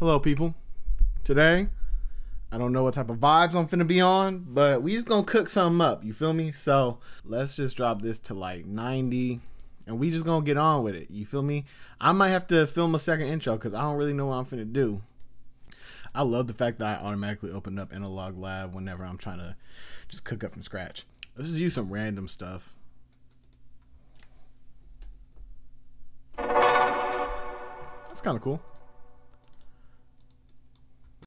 Hello, people. Today, I don't know what type of vibes I'm finna be on, but we just gonna cook something up. You feel me? So let's just drop this to like 90, and we just gonna get on with it. You feel me? I might have to film a second intro because I don't really know what I'm finna do. I love the fact that I automatically open up Analog Lab whenever I'm trying to just cook up from scratch. Let's just use some random stuff. That's kind of cool.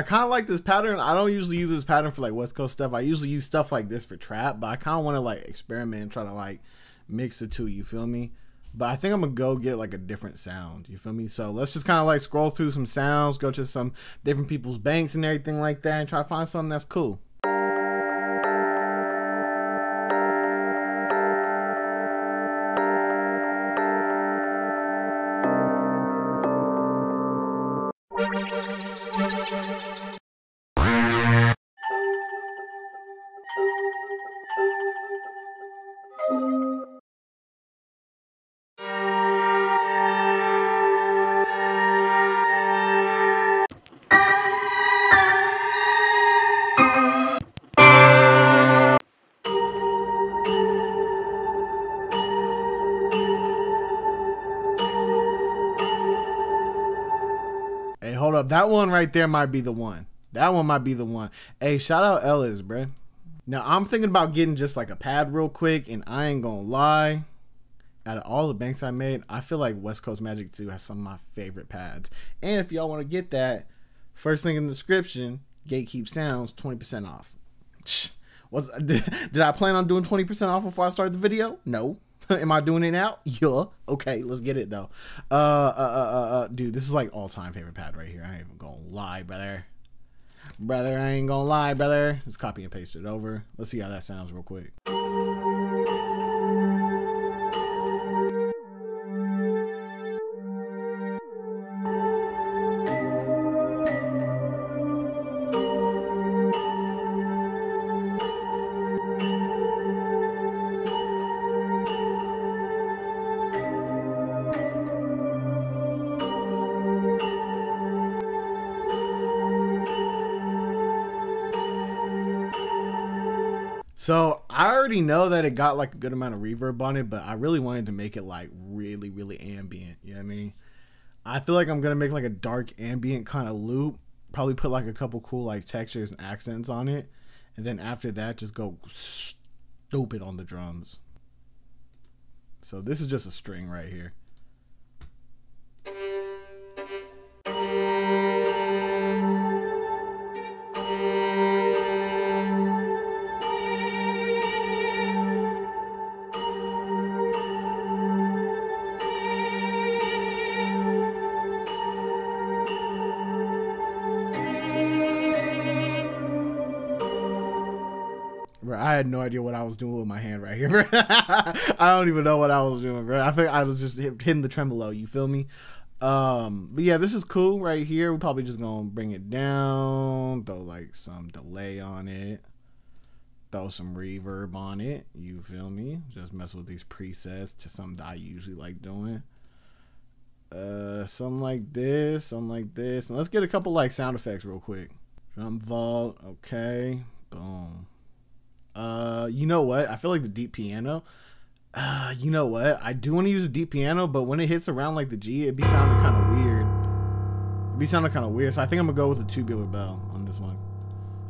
I kind of like this pattern. I don't usually use this pattern for like West Coast stuff. I usually use stuff like this for trap, but I kind of want to like experiment and try to like mix the two. You feel me? But I think I'm gonna go get like a different sound. You feel me? So let's just kind of like scroll through some sounds, go to some different people's banks and everything like that, and try to find something that's cool. Hey, hold up. That one right there might be the one. That one might be the one. Hey, shout out Ellis, bruh. Now, I'm thinking about getting just like a pad real quick, and I ain't gonna lie. Out of all the banks I made, I feel like West Coast Magic 2 has some of my favorite pads. And if y'all want to get that, first link in the description, Gatekeep Sounds, 20% off. Was did, I plan on doing 20% off before I started the video? No. Am I doing it now? Yeah. Okay, let's get it though. Uh, uh, uh, uh dude, this is like all time favorite pad right here. I ain't even gonna lie, brother. Brother, I ain't gonna lie, brother. Let's copy and paste it over. Let's see how that sounds real quick. Know that it got like a good amount of reverb on it, but I really wanted to make it like really, really ambient. You know what I mean? I feel like I'm gonna make like a dark ambient kind of loop. Probably put like a couple cool like textures and accents on it, and then after that, just go stupid on the drums. So this is just a string right here. Idea what I was doing with my hand right here, bro. I don't even know what I was doing, bro. I think I was just hitting the tremolo. You feel me? Um, but yeah, this is cool right here. We're probably just gonna bring it down, throw like some delay on it, throw some reverb on it. You feel me? Just mess with these presets to something that I usually like doing. Uh, something like this, something like this, and let's get a couple like sound effects real quick. Drum vault, okay, boom. Uh, you know what? I feel like the deep piano. Uh, you know what? I do want to use a deep piano, but when it hits around like the G, it'd be sounding kind of weird. It'd be sounding kind of weird. So I think I'm gonna go with a tubular bell on this one.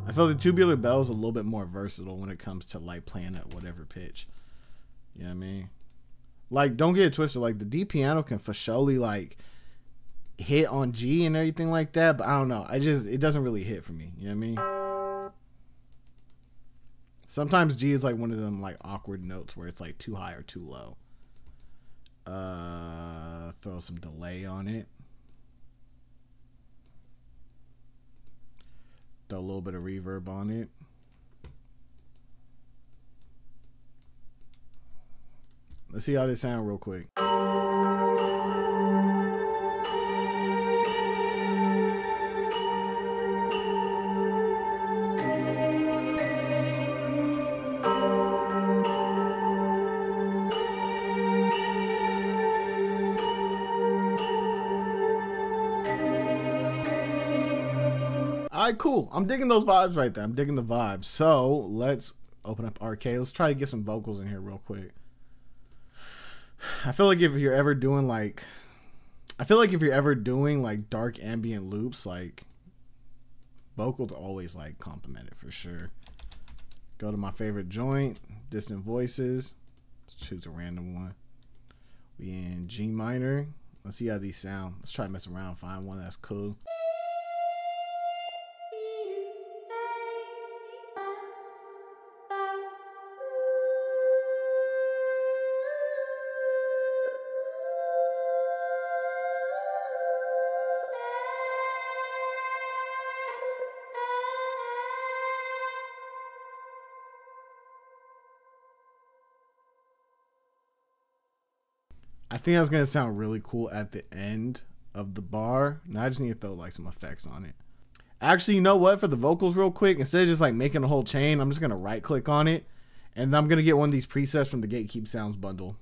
I feel the tubular bell is a little bit more versatile when it comes to like playing at whatever pitch. You know what I mean? Like, don't get it twisted. Like the D piano can for surely like hit on G and everything like that, but I don't know. I just it doesn't really hit for me. You know what I mean? Sometimes G is like one of them like awkward notes where it's like too high or too low. Uh, throw some delay on it. Throw a little bit of reverb on it. Let's see how they sound real quick. All right, cool. I'm digging those vibes right there. I'm digging the vibes. So let's open up Arcade. Let's try to get some vocals in here real quick. I feel like if you're ever doing like, I feel like if you're ever doing like dark ambient loops, like vocals always like complimented for sure. Go to my favorite joint, distant voices. Let's choose a random one. We in G minor. Let's see how these sound. Let's try to mess around, find one that's cool. I think that's gonna sound really cool at the end of the bar. Now I just need to throw like some effects on it. Actually, you know what? For the vocals, real quick, instead of just like making a whole chain, I'm just gonna right click on it, and I'm gonna get one of these presets from the Gatekeep Sounds bundle.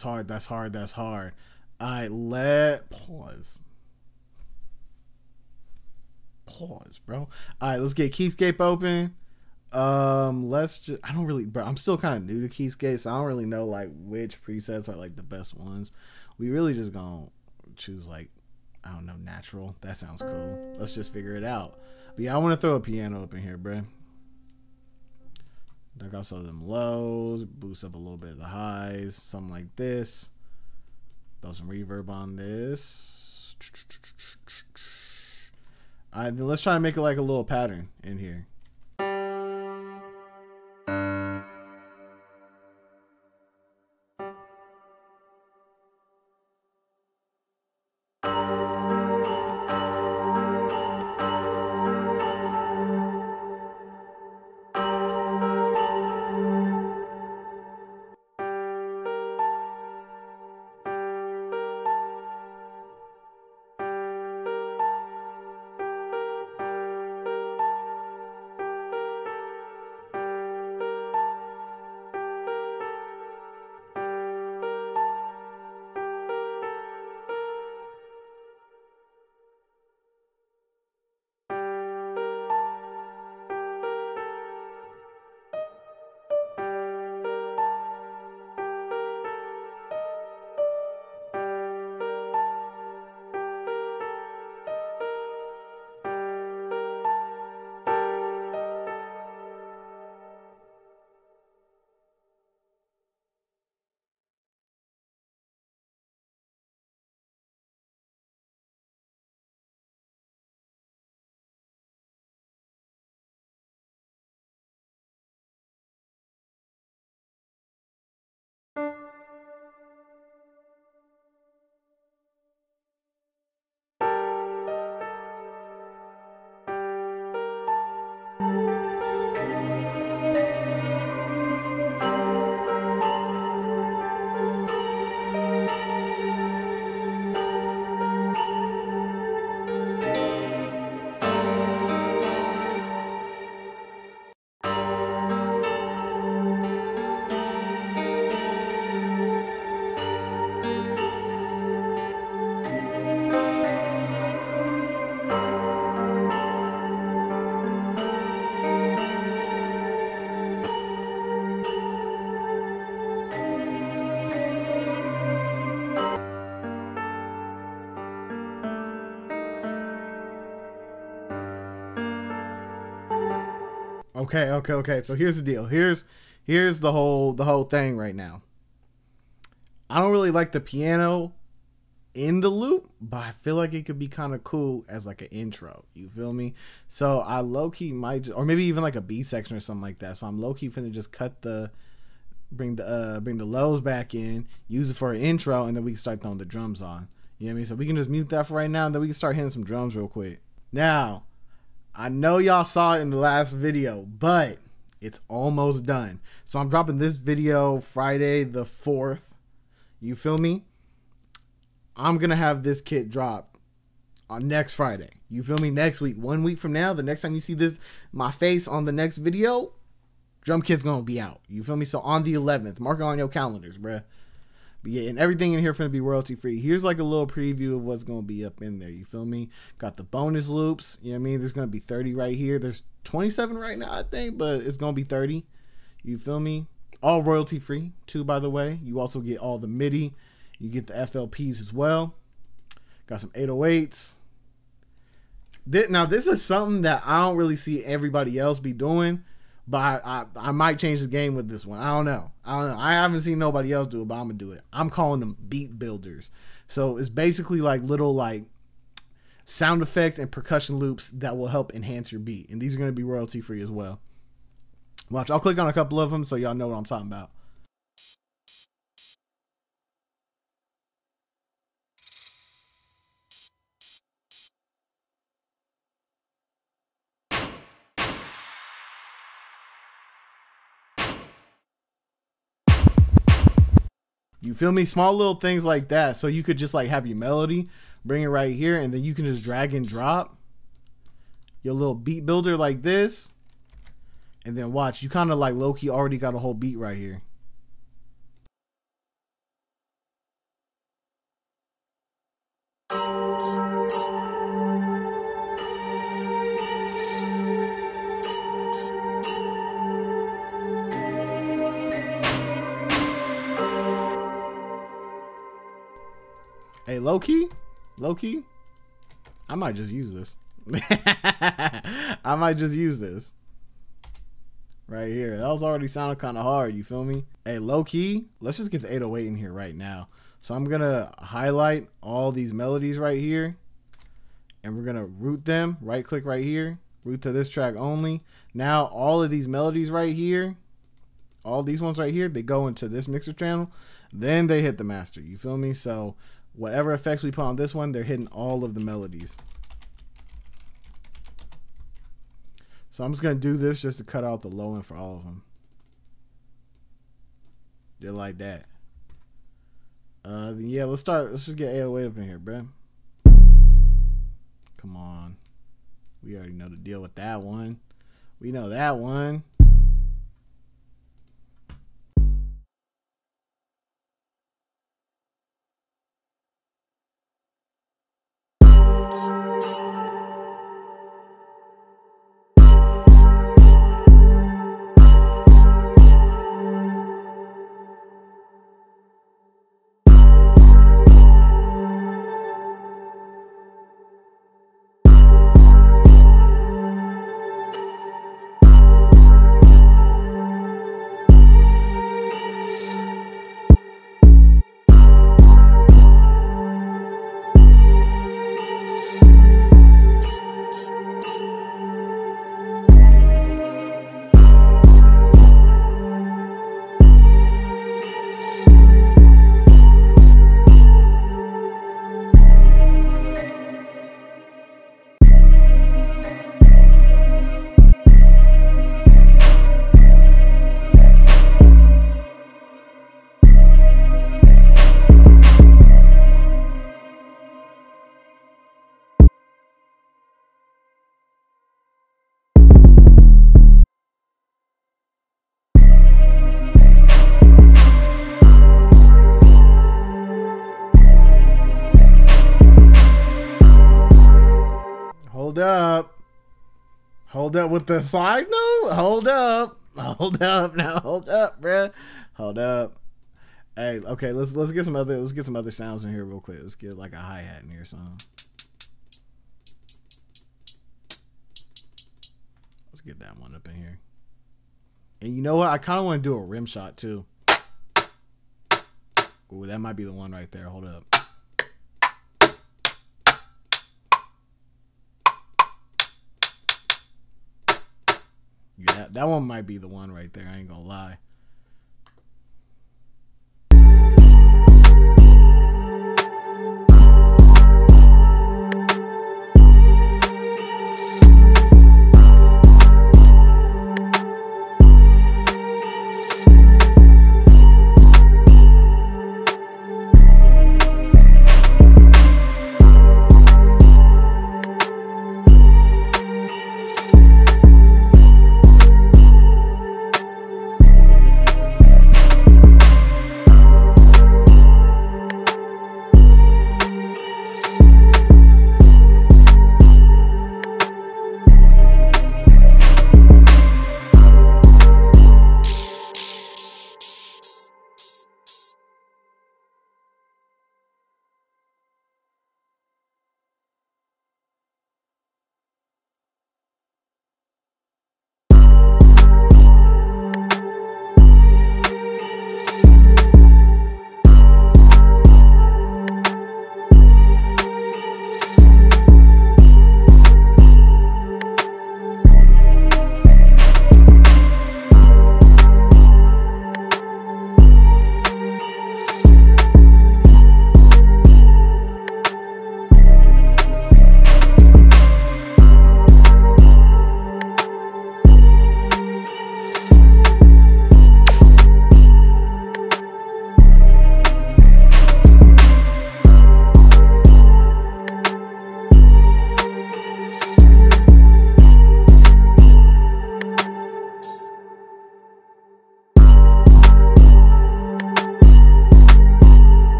That's hard. That's hard. That's hard. Right, let pause. Pause, bro. All right, let's get Keyscape open. Um, let's just. I don't really, bro. I'm still kind of new to Keyscape, so I don't really know like which presets are like the best ones. We really just gonna choose like I don't know, natural. That sounds cool. Let's just figure it out. But yeah, I want to throw a piano up in here, bro. Duck out some of them lows, boost up a little bit of the highs, something like this. Throw some reverb on this. All right, then let's try to make it like a little pattern in here. Okay, okay, okay. So here's the deal. Here's here's the whole the whole thing right now. I don't really like the piano in the loop, but I feel like it could be kind of cool as like an intro. You feel me? So I low key might, or maybe even like a B section or something like that. So I'm low key finna just cut the, bring the uh bring the lows back in, use it for an intro, and then we can start throwing the drums on. You know what I mean? So we can just mute that for right now, and then we can start hitting some drums real quick. Now, I know y'all saw it in the last video, but it's almost done. So I'm dropping this video Friday the 4th. You feel me? I'm gonna have this kit drop on next Friday. You feel me? Next week, one week from now, the next time you see this, my face on the next video, drum kit's gonna be out. You feel me? So on the 11th, mark it on your calendars, bruh. But yeah, and everything in here gonna be royalty free. Here's like a little preview of what's gonna be up in there. You feel me? Got the bonus loops. You know what I mean? There's gonna be 30 right here. There's 27 right now, I think, but it's gonna be 30. You feel me? All royalty free, too, by the way. You also get all the MIDI you get the FLPs as well. Got some 808s. now this is something that I don't really see everybody else be doing, but I, I, I might change the game with this one. I don't know. I don't know. I haven't seen nobody else do it, but I'm gonna do it. I'm calling them beat builders. So it's basically like little like sound effects and percussion loops that will help enhance your beat, and these are gonna be royalty free as well. Watch, I'll click on a couple of them so y'all know what I'm talking about. You feel me? Small little things like that. So you could just like have your melody, bring it right here, and then you can just drag and drop your little beat builder like this. And then watch, you kind of like low key already got a whole beat right here. Low key, low key, I might just use this. I might just use this right here. That was already sounding kind of hard. You feel me? Hey, low key, let's just get the 808 in here right now. So I'm gonna highlight all these melodies right here, and we're gonna route them. Right click right here, route to this track only. Now all of these melodies right here, all these ones right here, they go into this mixer channel. Then they hit the master. You feel me? So whatever effects we put on this one, they're hitting all of the melodies. So I'm just going to do this just to cut out the low end for all of them. They're like that. Uh, yeah, let's start. Let's just get 808 up in here, bro. Come on. We already know the deal with that one. We know that one. Hold up with the side note. Hold up. Hold up now. Hold up, bruh. Hold up. Hey, okay, let's let's get some other let's get some other sounds in here real quick. Let's get like a hi hat in here, son. Let's get that one up in here. And you know what? I kind of want to do a rim shot too. Ooh, that might be the one right there. Hold up. Yeah, that one might be the one right there. I ain't gonna lie.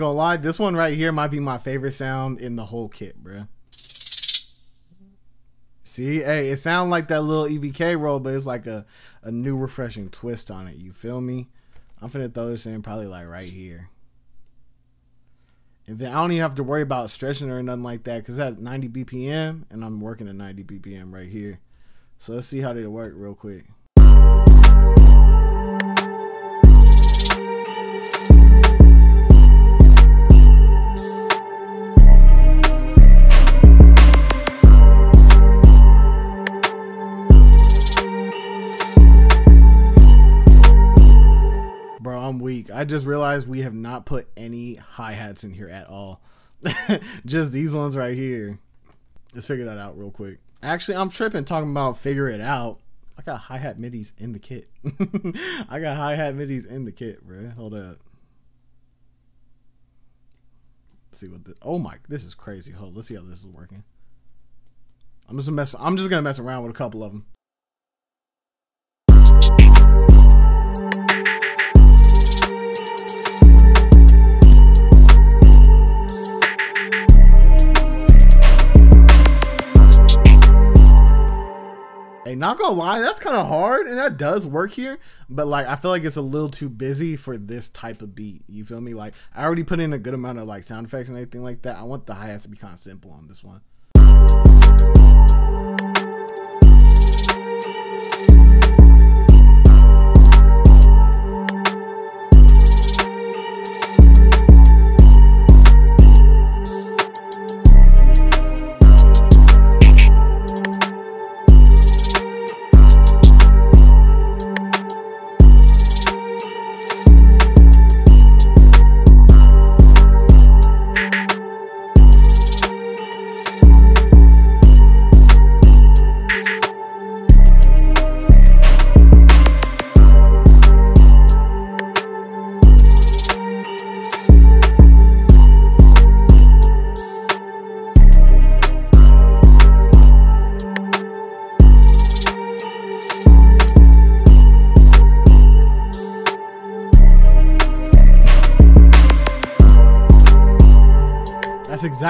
Ain't gonna lie. This one right here might be my favorite sound in the whole kit, bruh. See, hey, it sounds like that little EBK roll, but it's like a, a new refreshing twist on it. You feel me? I'm finna throw this in probably like right here. And then I don't even have to worry about stretching or nothing like that because that's 90 BPM and I'm working at 90 BPM right here. So let's see how they work real quick. I just realized we have not put any hi-hats in here at all. just these ones right here. Let's figure that out real quick. Actually, I'm tripping talking about figure it out. I got hi-hat midis in the kit. I got hi-hat midis in the kit, bro. Hold up. Let's see what the Oh my, this is crazy. Hold, let's see how this is working. I'm just mess I'm just gonna mess around with a couple of them. Not gonna lie, that's kind of hard, and that does work here. But like, I feel like it's a little too busy for this type of beat. You feel me? Like, I already put in a good amount of like sound effects and everything like that. I want the hi hats to be kind of simple on this one.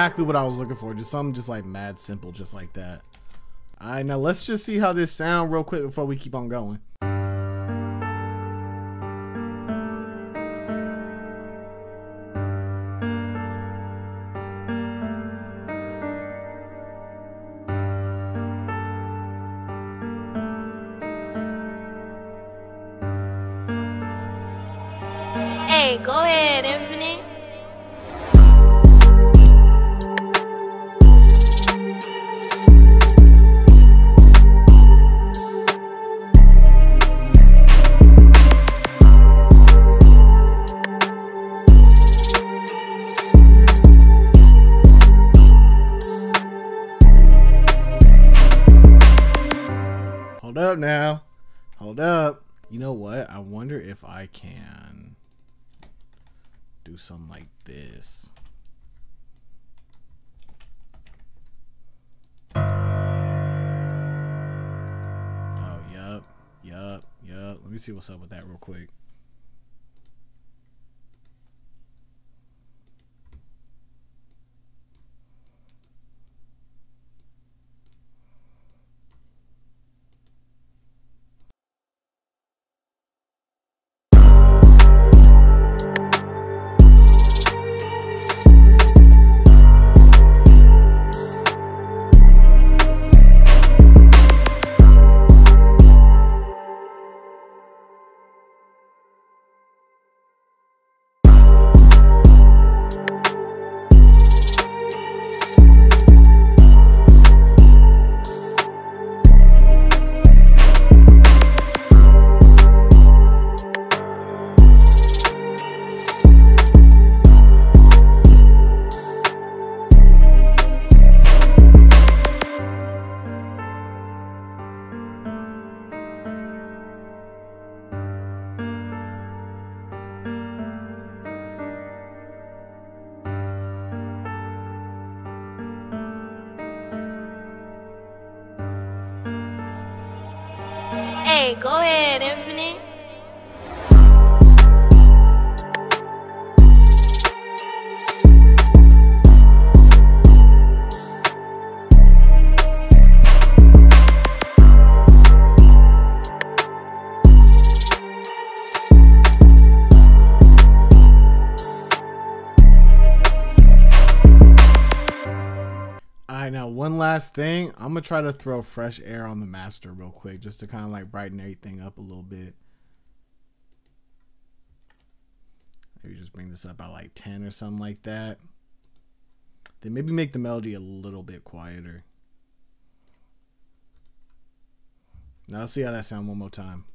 Exactly what I was looking for. Just something just like mad simple, just like that. All right, now let's just see how this sound real quick before we keep on going. Hey, go ahead, Infinite. Can do something like this. Oh, yup. Yup. Yup. Let me see what's up with that real quick. Go ahead, Infinite. Thing. I'm gonna try to throw fresh air on the master real quick, just to kind of like brighten everything up a little bit. Maybe just bring this up by like 10 or something like that. Then maybe make the melody a little bit quieter. Now let's see how that sounds one more time.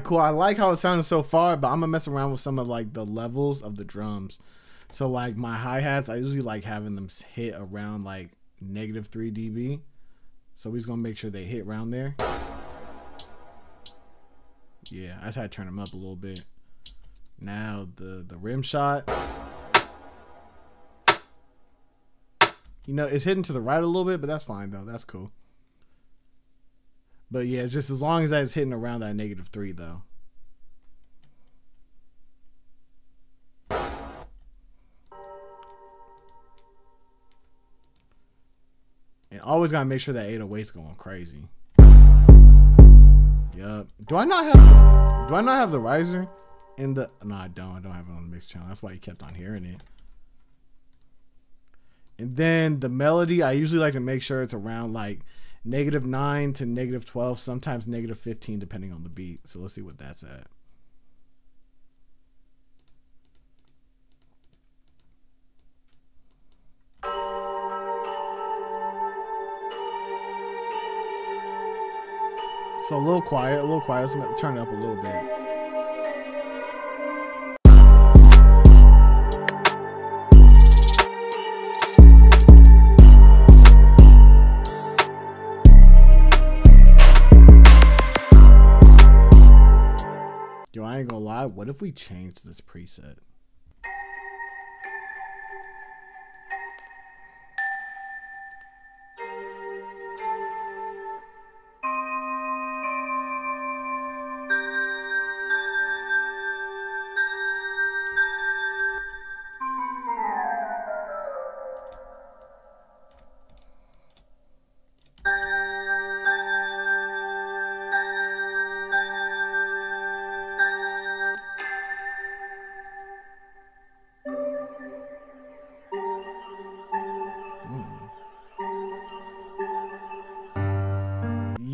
Right, cool. I like how it sounded so far, but I'm gonna mess around with some of like the levels of the drums. So like my hi hats, I usually like having them hit around like negative three dB. So we're just gonna make sure they hit around there. Yeah, I just had to turn them up a little bit. Now the the rim shot. You know, it's hitting to the right a little bit, but that's fine though. That's cool. But yeah, just as long as that's hitting around that negative three though. And always gotta make sure that 808's going crazy. Yep. Do I not have do I not have the riser in the no I don't. I don't have it on the mix channel. That's why you kept on hearing it. And then the melody, I usually like to make sure it's around like negative 9 to negative 12, sometimes negative 15, depending on the beat. So let's see what that's at. So a little quiet, a little quiet. Let's turn it up a little bit. I ain't gonna lie. What if we change this preset?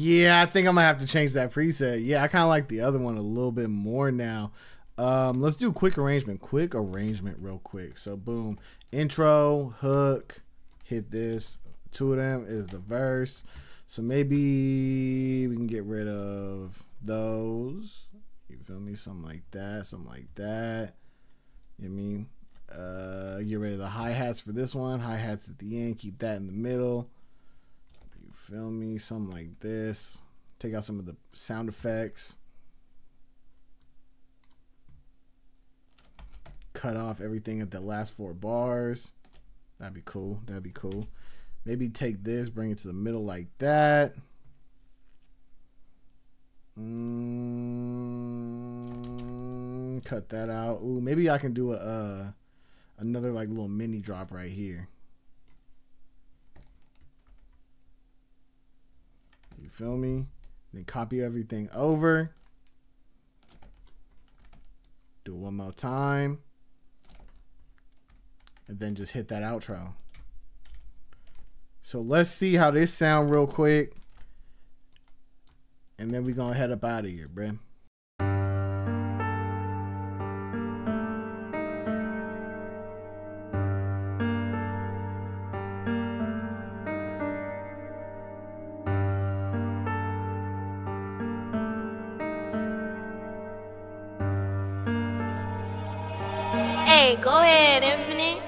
Yeah, I think I'm gonna have to change that preset. Yeah, I kind of like the other one a little bit more now. Um, let's do quick arrangement. Quick arrangement, real quick. So, boom, intro, hook, hit this. Two of them is the verse. So maybe we can get rid of those. You feel me? Something like that. Something like that. You know I mean? Uh, get rid of the hi hats for this one. Hi hats at the end. Keep that in the middle. Feel me? Something like this. Take out some of the sound effects. Cut off everything at the last four bars. That'd be cool. That'd be cool. Maybe take this, bring it to the middle like that. Mm, cut that out. Ooh, maybe I can do a uh, another like little mini drop right here. You feel me? Then copy everything over. Do it one more time. And then just hit that outro. So let's see how this sound real quick. And then we gonna head up out of here, bruh. Go ahead, Infinite.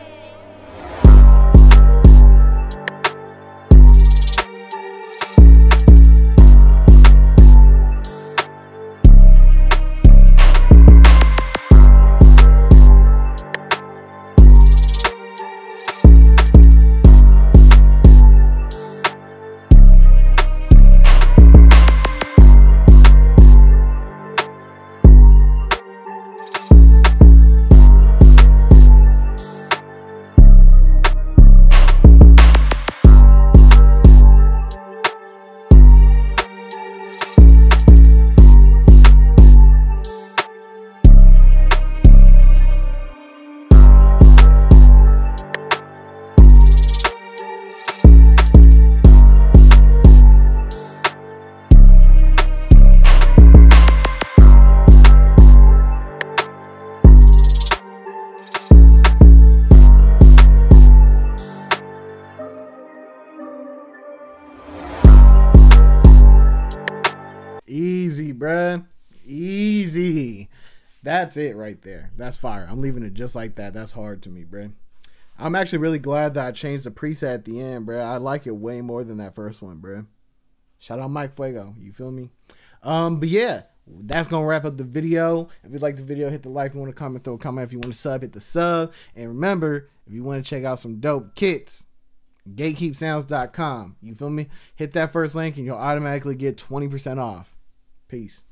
That's it right there. That's fire. I'm leaving it just like that. That's hard to me, bruh. I'm actually really glad that I changed the preset at the end, bruh. I like it way more than that first one, bruh. Shout out Mike Fuego. You feel me? Um, but yeah, that's gonna wrap up the video. If you like the video, hit the like. If you want to comment, throw a comment. If you want to sub, hit the sub. And remember, if you want to check out some dope kits, gatekeepsounds.com. You feel me? Hit that first link and you'll automatically get 20% off. Peace.